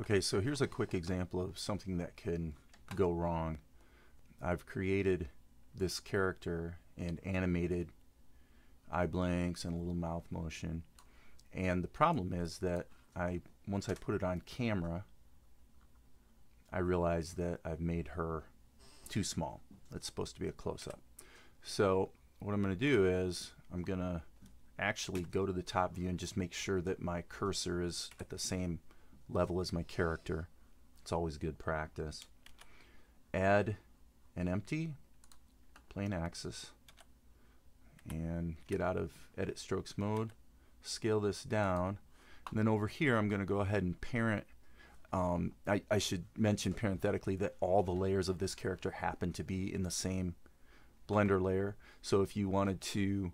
Okay, so here's a quick example of something that can go wrong. I've created this character and animated eye blanks and a little mouth motion. And the problem is that I once I put it on camera, I realize that I've made her too small. It's supposed to be a close-up. So what I'm going to do is I'm going to actually go to the top view and just make sure that my cursor is at the same level as my character. It's always good practice. Add an empty plain axis and get out of edit strokes mode. Scale this down. And then over here I'm going to go ahead and parent um, I, I, should mention parenthetically that all the layers of this character happen to be in the same blender layer. So if you wanted to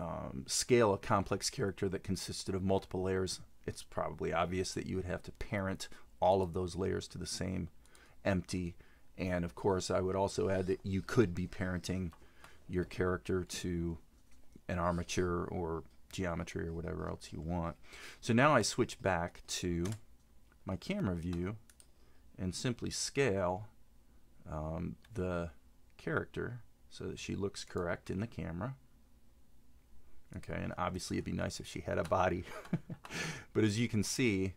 um, scale a complex character that consisted of multiple layers, it's probably obvious that you would have to parent all of those layers to the same empty. And of course, I would also add that you could be parenting your character to an armature or geometry or whatever else you want. So now I switch back to my camera view and simply scale um, the character so that she looks correct in the camera. Okay, and obviously it'd be nice if she had a body. but as you can see,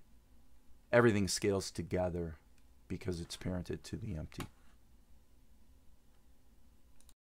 everything scales together because it's parented to the empty.